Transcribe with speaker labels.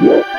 Speaker 1: Yeah.